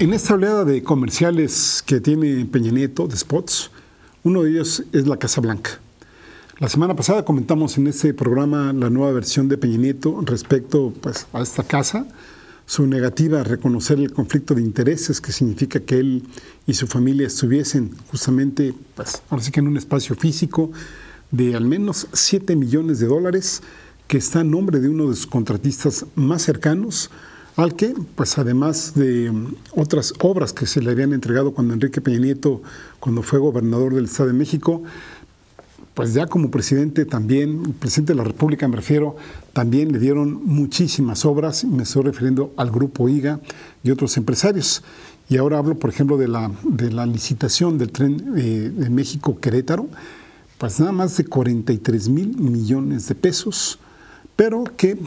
En esta oleada de comerciales que tiene Peña Nieto, de spots, uno de ellos es la Casa Blanca. La semana pasada comentamos en este programa la nueva versión de Peña Nieto respecto pues, a esta casa, su negativa a reconocer el conflicto de intereses que significa que él y su familia estuviesen justamente, pues, ahora sí que en un espacio físico de al menos 7 millones de dólares que está en nombre de uno de sus contratistas más cercanos, al que, pues además de otras obras que se le habían entregado cuando Enrique Peña Nieto, cuando fue gobernador del Estado de México, pues ya como presidente también, presidente de la República me refiero, también le dieron muchísimas obras, me estoy refiriendo al grupo IGA y otros empresarios. Y ahora hablo, por ejemplo, de la, de la licitación del tren eh, de México-Querétaro, pues nada más de 43 mil millones de pesos, pero que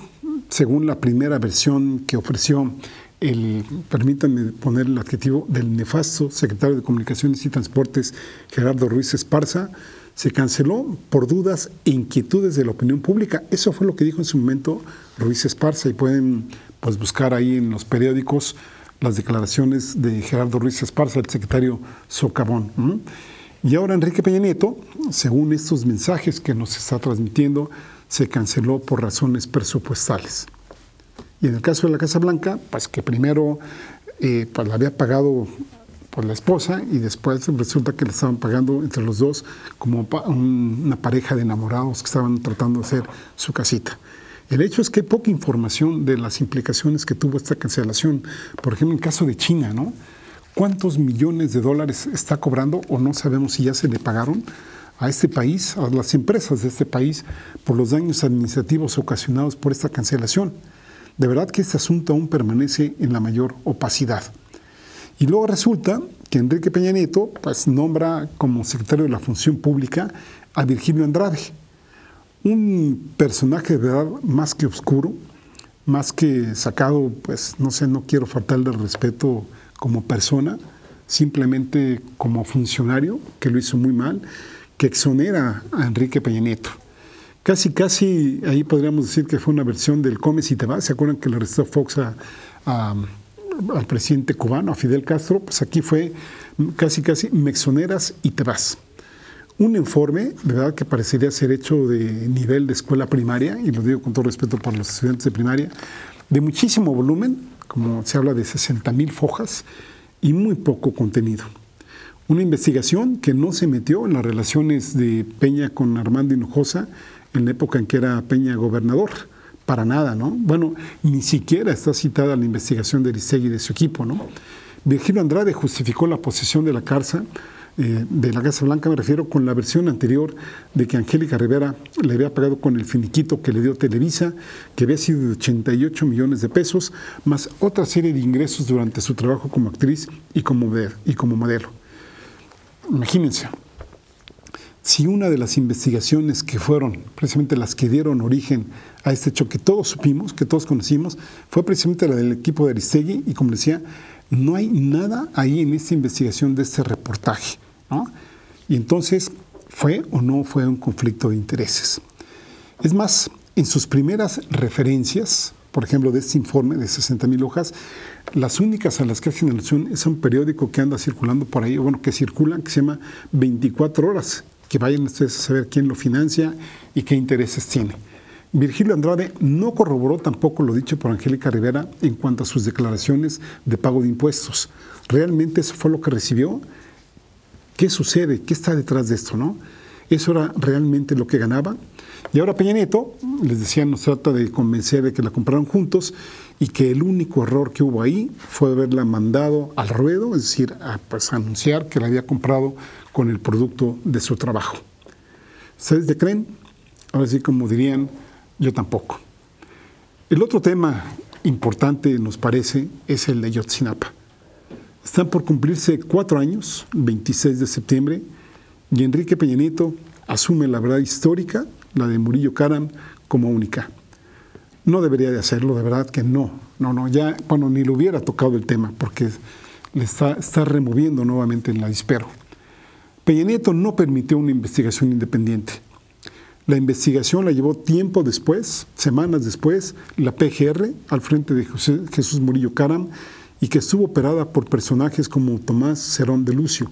según la primera versión que ofreció el, permítanme poner el adjetivo, del nefasto secretario de Comunicaciones y Transportes, Gerardo Ruiz Esparza, se canceló por dudas e inquietudes de la opinión pública. Eso fue lo que dijo en su momento Ruiz Esparza y pueden pues, buscar ahí en los periódicos las declaraciones de Gerardo Ruiz Esparza, el secretario Socavón. Y ahora Enrique Peña Nieto, según estos mensajes que nos está transmitiendo, se canceló por razones presupuestales. Y en el caso de la Casa Blanca, pues que primero eh, pues la había pagado por la esposa y después resulta que le estaban pagando entre los dos como una pareja de enamorados que estaban tratando de hacer su casita. El hecho es que hay poca información de las implicaciones que tuvo esta cancelación. Por ejemplo, en el caso de China, ¿no? ¿Cuántos millones de dólares está cobrando o no sabemos si ya se le pagaron? A este país, a las empresas de este país, por los daños administrativos ocasionados por esta cancelación. De verdad que este asunto aún permanece en la mayor opacidad. Y luego resulta que Enrique Peña Nieto pues, nombra como secretario de la Función Pública a Virgilio Andrade, un personaje de verdad más que oscuro, más que sacado, pues no sé, no quiero faltarle el respeto como persona, simplemente como funcionario, que lo hizo muy mal, que exonera a Enrique Peña Nieto. Casi, casi ahí podríamos decir que fue una versión del Comes y te vas. ¿Se acuerdan que le arrestó Fox al presidente cubano, a Fidel Castro? Pues aquí fue casi, casi me exoneras y te vas. Un informe, de verdad, que parecería ser hecho de nivel de escuela primaria, y lo digo con todo respeto para los estudiantes de primaria, de muchísimo volumen, como se habla de 60 mil fojas, y muy poco contenido. Una investigación que no se metió en las relaciones de Peña con Armando Hinojosa en la época en que era Peña gobernador. Para nada, ¿no? Bueno, ni siquiera está citada la investigación de Aristegui y de su equipo, ¿no? Virgilio Andrade justificó la posesión de la Casa, eh, de la Casa Blanca, me refiero, con la versión anterior de que Angélica Rivera le había pagado con el finiquito que le dio Televisa, que había sido de 88 millones de pesos, más otra serie de ingresos durante su trabajo como actriz y como, y como modelo. Imagínense, si una de las investigaciones que fueron precisamente las que dieron origen a este hecho que todos supimos, que todos conocimos, fue precisamente la del equipo de Aristegui y como decía, no hay nada ahí en esta investigación de este reportaje. Y entonces, ¿fue o no fue un conflicto de intereses? Es más, en sus primeras referencias, por ejemplo, de este informe de 60 mil hojas, las únicas a las que hacen alusión es un periódico que anda circulando por ahí, bueno, que circula, que se llama 24 horas, que vayan ustedes a saber quién lo financia y qué intereses tiene. Virgilio Andrade no corroboró tampoco lo dicho por Angélica Rivera en cuanto a sus declaraciones de pago de impuestos. ¿Realmente eso fue lo que recibió? ¿Qué sucede? ¿Qué está detrás de esto? ¿no? ¿Eso era realmente lo que ganaba? Y ahora Peña Nieto, les decía, nos trata de convencer de que la compraron juntos y que el único error que hubo ahí fue haberla mandado al ruedo, es decir, a pues, anunciar que la había comprado con el producto de su trabajo. ¿Ustedes de creen? Ahora sí, como dirían, yo tampoco. El otro tema importante, nos parece, es el de Yotzinapa. Están por cumplirse cuatro años, 26 de septiembre, y Enrique Peña Nieto asume la verdad histórica la de Murillo Karam, como única. No debería de hacerlo, de verdad que no. No, no, ya, bueno, ni le hubiera tocado el tema, porque le está, está removiendo nuevamente en la dispero. Peña Nieto no permitió una investigación independiente. La investigación la llevó tiempo después, semanas después, la PGR al frente de Jesús Murillo Caram y que estuvo operada por personajes como Tomás Cerón de Lucio,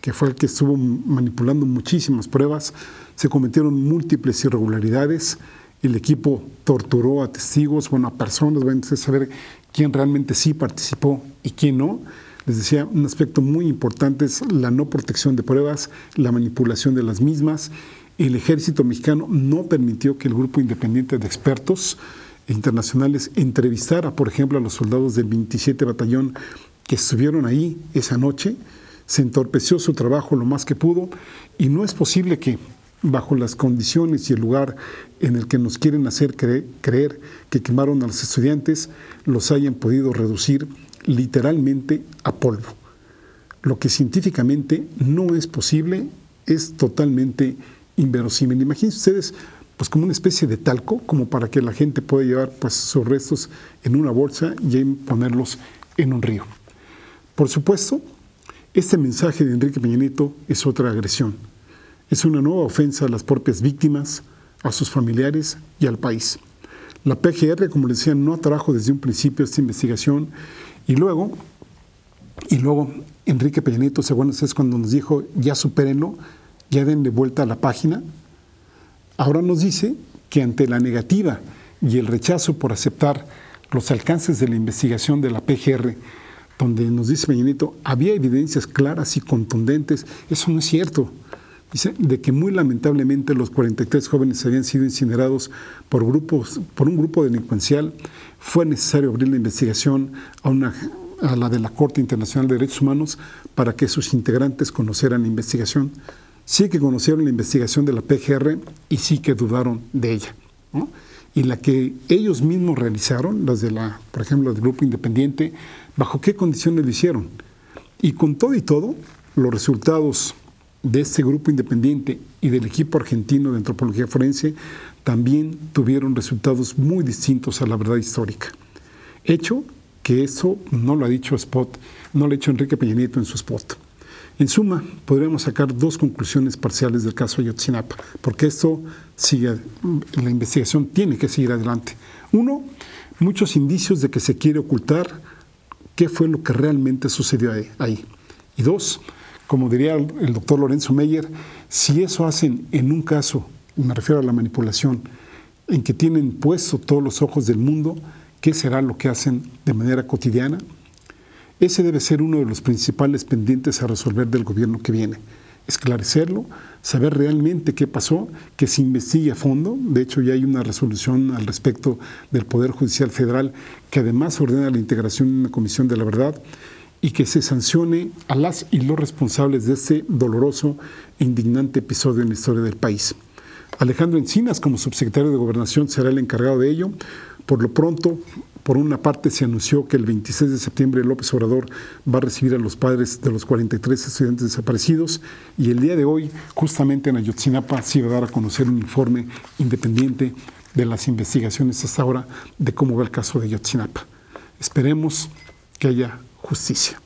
que fue el que estuvo manipulando muchísimas pruebas, se cometieron múltiples irregularidades, el equipo torturó a testigos, bueno, a personas, van a saber quién realmente sí participó y quién no. Les decía, un aspecto muy importante es la no protección de pruebas, la manipulación de las mismas. El ejército mexicano no permitió que el grupo independiente de expertos internacionales entrevistara, por ejemplo, a los soldados del 27 Batallón que estuvieron ahí esa noche. Se entorpeció su trabajo lo más que pudo y no es posible que bajo las condiciones y el lugar en el que nos quieren hacer creer que quemaron a los estudiantes, los hayan podido reducir literalmente a polvo. Lo que científicamente no es posible es totalmente inverosímil. Imagínense ustedes pues como una especie de talco, como para que la gente pueda llevar pues, sus restos en una bolsa y ponerlos en un río. Por supuesto, este mensaje de Enrique Peña Nieto es otra agresión. Es una nueva ofensa a las propias víctimas, a sus familiares y al país. La PGR, como les decía, no atrajo desde un principio esta investigación y luego, y luego Enrique Peña Nieto, según es cuando nos dijo, ya supérenlo, ya denle vuelta a la página. Ahora nos dice que ante la negativa y el rechazo por aceptar los alcances de la investigación de la PGR, donde nos dice Peña Nieto, había evidencias claras y contundentes, eso no es cierto. Dice, de que muy lamentablemente los 43 jóvenes habían sido incinerados por, grupos, por un grupo delincuencial, fue necesario abrir la investigación a, una, a la de la Corte Internacional de Derechos Humanos para que sus integrantes conocieran la investigación. Sí que conocieron la investigación de la PGR y sí que dudaron de ella. Y la que ellos mismos realizaron, las de la, por ejemplo, del grupo independiente, bajo qué condiciones lo hicieron. Y con todo y todo, los resultados de este grupo independiente y del equipo argentino de antropología forense también tuvieron resultados muy distintos a la verdad histórica. Hecho que eso no lo ha dicho Spot, no lo ha dicho Enrique Peña en su spot. En suma, podríamos sacar dos conclusiones parciales del caso Ayotzinapa, porque esto sigue, la investigación tiene que seguir adelante. Uno, muchos indicios de que se quiere ocultar qué fue lo que realmente sucedió ahí. Y dos, como diría el doctor Lorenzo Meyer, si eso hacen en un caso, me refiero a la manipulación, en que tienen puesto todos los ojos del mundo, ¿qué será lo que hacen de manera cotidiana? Ese debe ser uno de los principales pendientes a resolver del gobierno que viene. Esclarecerlo, saber realmente qué pasó, que se investigue a fondo. De hecho, ya hay una resolución al respecto del Poder Judicial Federal que además ordena la integración de una comisión de la verdad y que se sancione a las y los responsables de este doloroso e indignante episodio en la historia del país. Alejandro Encinas, como subsecretario de Gobernación, será el encargado de ello. Por lo pronto, por una parte, se anunció que el 26 de septiembre López Obrador va a recibir a los padres de los 43 estudiantes desaparecidos y el día de hoy, justamente en Ayotzinapa, se va a dar a conocer un informe independiente de las investigaciones hasta ahora de cómo va el caso de Ayotzinapa. Esperemos que haya justicia.